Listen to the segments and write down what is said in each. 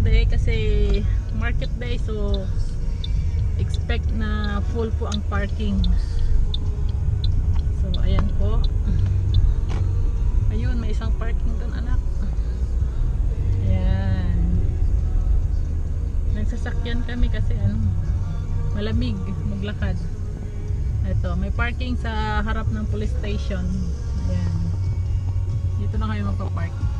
today kasi market day so expect na full po ang parking. So ayan po. Ayun, may isang parking doon anak. Ayan. Nagsasakyan kami kasi ano, malamig maglakad. Ito, may parking sa harap ng police station. Ayan. Dito na kayo magpa-park.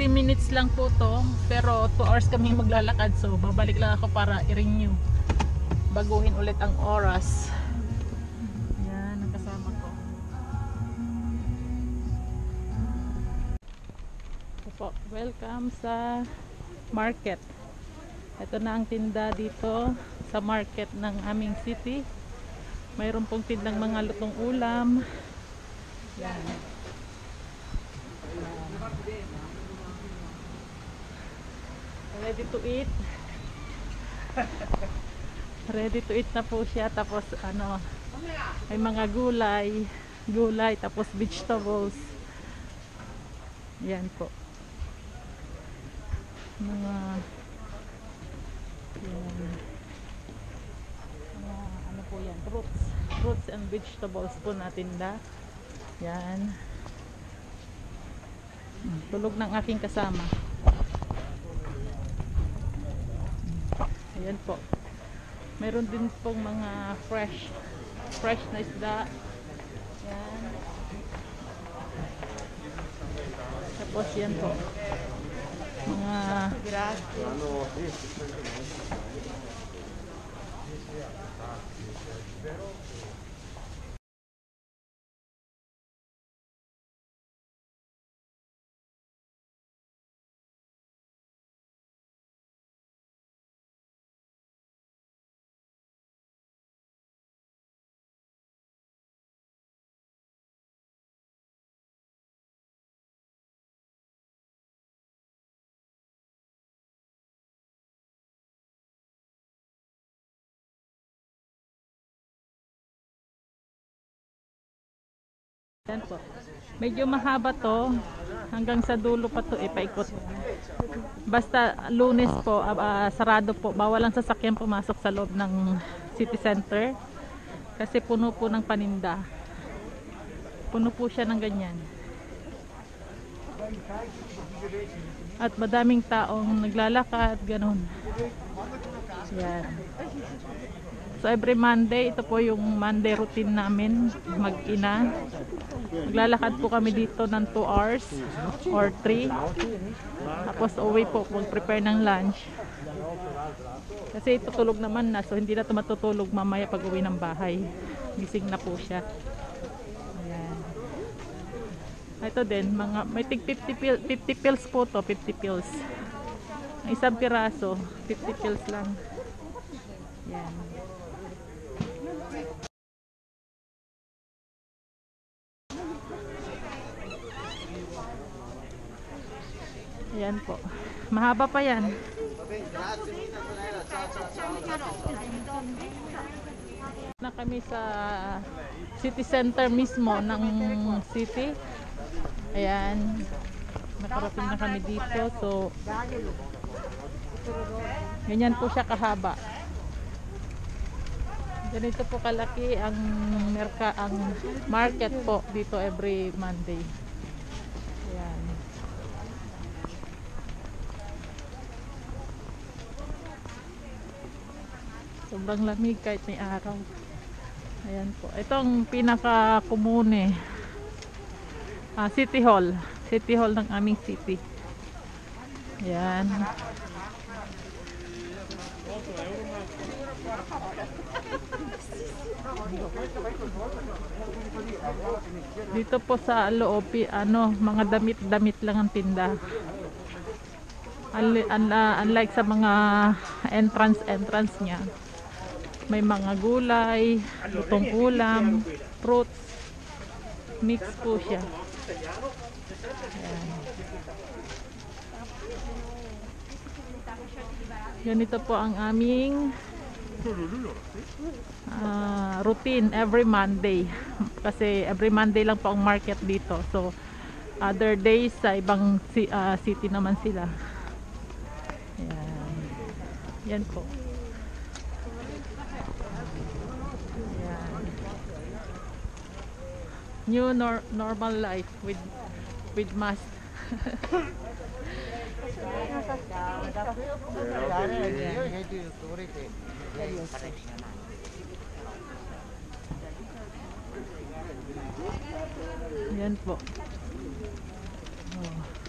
60 minutes lang po to pero 2 hours kami maglalakad so babalik lang ako para i-renew. Baguhin ulit ang oras. Yan ang kasama ko. Ito po, welcome sa market. Ito na ang tinda dito sa market ng aming city. Mayroon pong tindang mga lutong ulam. Yan ready to eat. Ready to eat na po siya. Tapos ano may mga gulay. Gulay tapos vegetables. Yan po. Mga yan. Mga ano po yan? Fruits. Fruits and vegetables po natin da yan. Tulog ng aking kasama Ayan po. Meron din pong mga fresh fresh na isda. Yan. Tapos yan po. Mga yan po. Medyo mahaba to. Hanggang sa dulo pa to ipaikot. Basta lunes po, ah, sarado po. Bawal ang sasakyan pumasok sa loob ng city center. Kasi puno po ng paninda. Puno po siya ng ganyan. At madaming taong naglalakad, ganun. Yan. So every Monday, ito po yung Monday routine namin, mag-ina. Maglalakad po kami dito ng 2 hours or 3. Tapos uwi po, mag-prepare ng lunch. Kasi tutulog naman na, so hindi na ito mamaya pag uwi ng bahay. Gising na po siya. Ayan. Ito din, mga, may tig 50, pil, 50 pills po to, 50 pills. Ang isang piraso, 50 pills lang. Yan. Ayan po. Mahaba pa yan. Na kami sa city center mismo ng city. Ayan. Nakarating na kami dito. So, ganyan po siya kahaba. Ganito po kalaki ang merka ang market po dito every Monday. Ayan. Sobrang lamig kahit may araw. Ayan po. Ito ang pinaka komune. Ah, City Hall. City Hall ng aming city. Ayan. Dito po sa loob, ano, mga damit-damit lang ang tinda. Unlike sa mga entrance-entrance niya, may mga gulay, lutong ulam, fruits, mix po siya. Ayan. Ganito po ang aming ah, routine every Monday. Kasi every Monday lang po ang market dito. So, Other days sa ibang ah, city naman sila. Yan. Yan po. New nor- normal life with with mask. Yan po. Oh.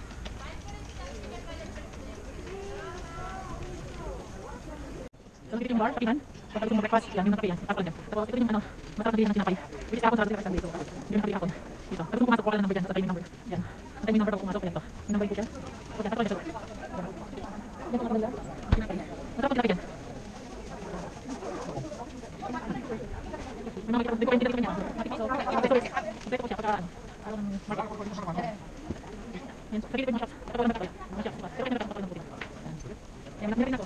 Kapihan. Kapag gusto mo breakfast, yan yung nakapihan. Tapos yan. Tapos ito yung ano, masarap na din ang sinapay. Which is ako sarap din ang dito. Yun yung hapon. Dito. Tapos kung pumasok, wala na number dyan sa timing number. Yan. Ang timing number bago pumasok, yan to. Yung number ko dyan. O, yan. Tapos yan. Yan po kanila. Masarap ang dyan. May mga hindi ko hindi niya. So, ito ito ito siya pagka ano. Ano ng market. Yan, pagkita mo siya. Ito naman ako. Mga siya. Pero kanya nakakapal ng puti. Yan, nakita rin ako.